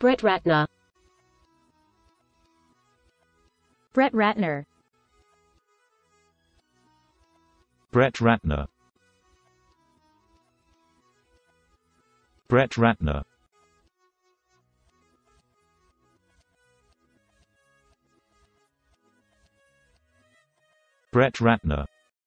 Brett Ratner. Brett Ratner. Brett Ratner. Brett Ratner. Brett Ratner